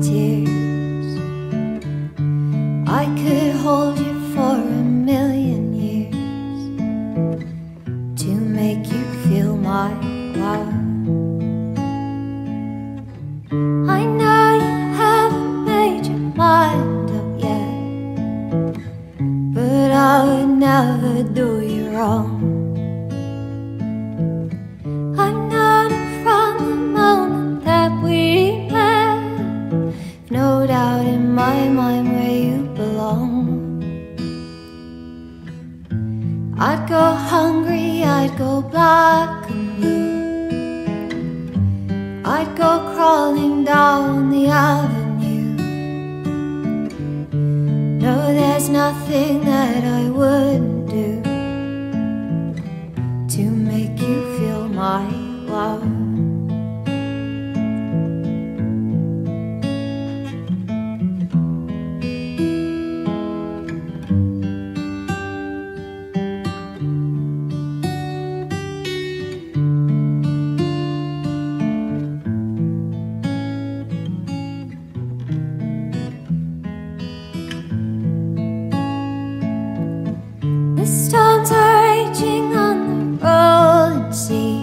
tears. I could hold you for a million years to make you feel my love. I know you haven't made your mind up yet, but I would never do you wrong. No doubt in my mind where you belong. I'd go hungry, I'd go black and blue. I'd go crawling down the avenue. No, there's nothing that I wouldn't do to make you feel my love. The storms are raging on the rolling sea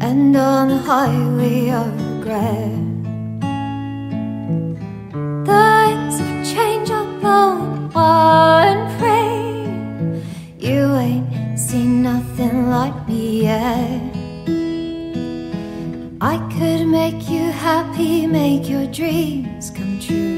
and on the highway of regret. The winds of change are blowing wild and free. You ain't seen nothing like me yet. I could make you happy, make your dreams come true.